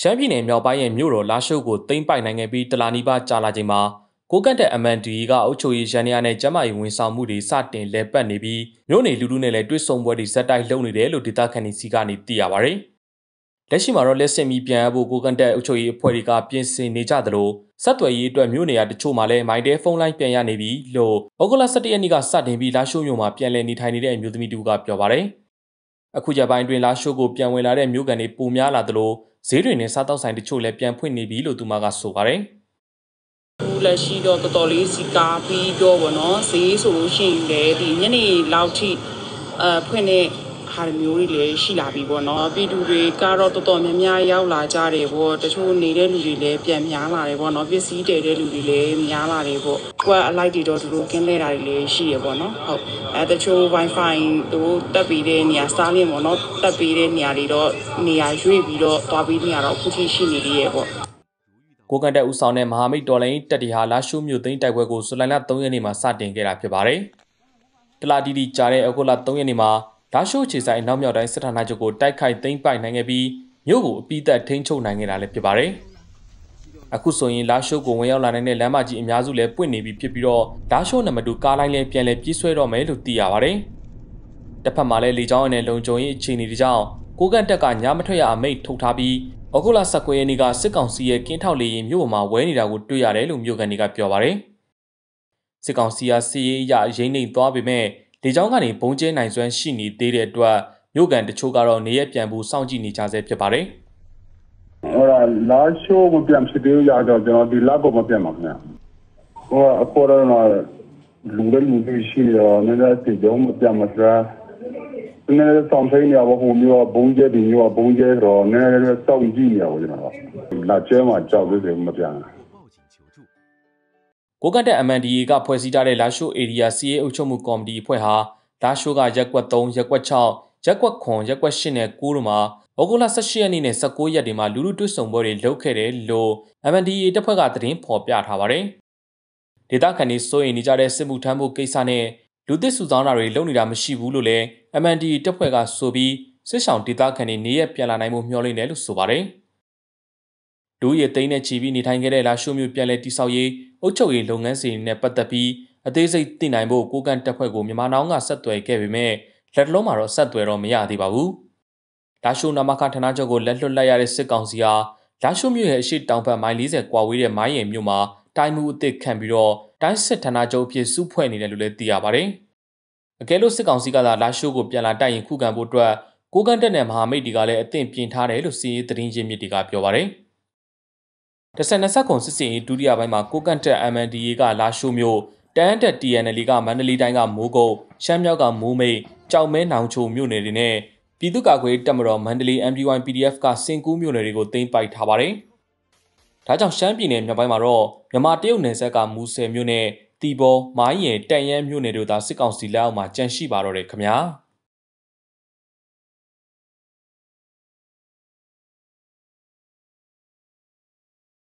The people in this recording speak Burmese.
ရှမ်းပြည်နယ်မြောက်ပိုင်းရဲ့မြို့တော်လာရှိုးကိုသိမ်းပိုက်နိုင်ခဲ့ပြီးတလာနီပါကြာလာချိန်မှာကိုကန့်တဲ့ MND ကအုပ်ချုပ်ရေးရန်ရနဲ့ကျမကြီးဝန်ဆောင်မှုတွေစတင်လဲပတ်နေပြီးမြို့နယ်လူထုနဲ့လည်းတွစ်ဆုံပွဲတွေဇက်တိုက်လုပ်နေတယ်လို့ဒေသခံတွေစီကနေသိရပါဗျ။လက်ရှိမှာတော့လက်စင်မီပြန်အပ်ဖို့ကိုကန့်တဲ့အုပ်ချုပ်ရေးအဖွဲ့တွေကပြင်ဆင်နေကြသလိုဆက်သွယ်ရေးအတွက်မြို့နယ်ရတချို့မှာလည်းမိုင်းတဲဖုန်းလိုင်းပြန်ရနေပြီလို့ဩဂုတ်လ17ရက်နေ့ကစတင်ပြီးလာရှိုးမြို့မှာပြန်လည်နေထိုင်နေတဲ့အမျိုးသမီးတူကပြောပါတယ်။ အခုကြပိုင်းတွင်လာရှိုးကိုပြန်ဝင်လာတဲ့မြို့ကန်တွေပုံများလာသလိုဈေးတွေနဲ့စားတောက်ဆိုင်တချို့လည်းပြန်ဖွင့်နေပြီလို့သူမကဆိုပါတယ်အခုလက်ရှိတော့တော်တော်လေးစီကားပြီးတော့ဗောနော်ဈေးဆိုလို့ရှိရင်လည်းဒီညနေလောက်ထိအဖွင့်တဲ့ ဟာမျိုးတွေလည်းရှိလာပြီပေါ့နော်ပြည်သူတွေကတော့တော်တော်များများရောက်လာကြတယ်ပေါ့တချို့နေတဲ့လူတွေလည်းပြန်များလာတယ်ပေါ့နော်ပစ္စည်းတည်တဲ့လူတွေလည်းများလာတယ်ပေါ့ကွက်အလိုက်တွေတော့သူတို့ကင်းလဲတာတွေလည်းရှိရပေါ့နော်ဟုတ်အဲတချို့ wifi တို့တက်ပြီးတဲ့နေရာ Starlink ပေါ့နော်တက်ပြီးတဲ့နေရာတွေတော့နေရာရွေ့ပြီးတော့သွားပြီးနေရာတော့အခုထိရှိနေသေးရဲ့ပေါ့။ကိုကန်တက်ဦးဆောင်တဲ့မဟာမိတ်တော်လိုင်းတက်တီဟာလာရှိုးမြို့သိမ်းတိုက်ပွဲကိုဇူလိုင်လ3ရက်နေ့မှာစတင်ခဲ့တာဖြစ်ပါတယ်။တလာတီတီကြာတဲ့အခုလ3ရက်နေ့မှာ လာရှိုးခြေဆိုင်နောက်မြောက်တိုင်းစစ်ဌာနချုပ်ကိုတိုက်ခိုက်သိမ်းပိုက်နိုင်ခဲ့ပြီးမြို့ကိုအပိသက်ထိန်းချုပ်နိုင်ခဲ့တာလည်းဖြစ်ပါတယ်။အခုဆိုရင်လာရှိုးကိုဝင်ရောက်လာနိုင်တဲ့လမ်းမကြီးအများစုလည်းပွင့်နေပြီဖြစ်ပြီးတော့လာရှိုးနံပါတ်2ကားလိုင်းလည်းပြန်လည်ပြေးဆွဲတော့မယ်လို့သိရပါတယ်။တစ်ဖက်မှာလည်းလေကြောင်းနဲ့လုံခြုံရေးအခြေအနေတွေကြောင့်ကိုကန့်တက်ကညမထွက်ရအမိန့်ထုတ်ထားပြီးဩဂုတ်လ19ရက်နေ့ကစစ်ကောင်စီရဲ့ကင်းထောက်လေရင်မြို့ပေါ်မှာဝဲနေတာကိုတွေ့ရတယ်လို့မြို့ကန်တွေကပြောပါတယ်။စစ်ကောင်စီကစီရေးအရရိမ့်နေသွားပေမဲ့ လေကြောင်းကနေဘုံကျဲနိုင်စွမ်းရှိနေသေးတဲ့အတွက်မြို့ကန်တချို့ကတော့နေရက်ပြန်ဖို့စောင့်ကြည့်နေကြဆဲဖြစ်ပါတယ်။ဟိုလာရှိုးမပြန်ဖြစ်သေးရတော့ကျွန်တော်ဒီလက်ကိုမပြန်ပါခင်ဗျဟိုအပေါ်တော့လူတွေလူတွေရှိရောနည်းနည်းစီကြောမပြန်မစရာနည်းနည်းဆောင်ထိုင်းနေပါဟိုမျိုးဘုံကျဲဒီမျိုးဘုံကျဲတော့နည်းနည်းစောင့်ကြည့်နေရပါကျွန်တော်လာကျဲမှာကြောက်သေးတယ်မပြန် ကိုကတ်တဲ့ MNDA ကဖွဲ့စည်းထားတဲ့လာရှိုး area CA အုပ်ချုပ်မှုကော်မတီအဖွဲ့ဟာလာရှိုးကရက်ကွက်3ရက်ကွက်6ရက်ကွက်9ရက်ကွက်10နဲ့9တို့မှာဩဂုတ်လ18ရက်နေ့နဲ့19ရက်တွေမှာလူလူတွစ်ဆုံပွဲတွေလုပ်ခဲ့တယ်လို့ MNDA တပ်ဖွဲ့ကသတင်းဖော်ပြထားပါတယ်။ဒေသခံတွေစိုးရိမ်နေကြတဲ့စစ်မှုထမ်းမှုကိစ္စနဲ့လူသစ်စုဆောင်းတာတွေလုပ်နေတာမရှိဘူးလို့လည်း MNDA တပ်ဖွဲ့ကဆိုပြီးစစ်ဆောင်ဒေသခံတွေနေရပြန်လာနိုင်မှုမျှော်လင့်တယ်လို့ဆိုပါတယ်။ ဒူးရသိန်းနဲ့ချီပြီးနေထိုင်ခဲ့တဲ့လာရှိုးမျိုးပြန်လည်တိဆောက်ရေးအုပ်ချုပ်ရေးလုပ်ငန်းစဉ်နဲ့ပတ်သက်ပြီးအသေးစိတ်သိနိုင်ဖို့ကိုကန်တပ်ဖွဲ့ကိုမြန်မာနောင်ကဆက်သွယ်ခဲ့ပေမဲ့လက်တလုံးမှာတော့ဆက်သွယ်တော့မရသေးပါဘူး။လာရှိုးနမခဌာနချုပ်ကိုလက်လွတ်လိုက်ရတဲ့စစ်ကောင်စီဟာလာရှိုးမြို့ရဲ့အရှိတောင်ဘက်မိုင်40ကွာဝေးတဲ့မိုင်းရည်မြို့မှာတိုင်းမှုအသစ်ခံပြီးတော့တိုင်းစစ်ဌာနချုပ်အဖြစ်စုဖွဲ့နေတယ်လို့လည်းသိရပါတယ်။အကယ်လို့စစ်ကောင်စီကသာလာရှိုးကိုပြန်လာတိုက်ရင်ခုခံဖို့အတွက်ကိုကန်တက်နဲ့မဟာမိတ်တွေကလည်းအသင့်ပြင်ထားတယ်လို့စီးရေးသတင်းရင်းမြစ်တွေကပြောပါတယ်။ တဆန်နဆက်ကွန်စစ်စင်ရေးဒုတိယပိုင်းမှာကိုကန်တက် MNDA ကလာရှိုးမြို့တန်းတက် TNL ကမန္တလေးတိုင်းကမိုးကုတ်ရှမ်းမြောက်ကမိုးမိတ်ကြောက်မဲနောင်ချိုမြို့နယ်တွေနဲ့ပြည်သူ့ကာကွယ်တပ်မတော်မန္တလေး MDY PDF ကစင်ကူးမြို့နယ်တွေကိုတင်ပိုက်ထားပါတယ်။ဒါကြောင့်ရှမ်းပြည်နယ်မြောက်ပိုင်းမှာတော့မြန်မာတရုတ်နယ်စပ်ကမူဆယ်မြို့နယ်တီဘောမိုင်းရယ်တန်ရန်မြို့နယ်တို့သာစစ်ကောင်စီလက်အောက်မှာကြန့်ရှိပါတော့တယ်ခင်ဗျာ။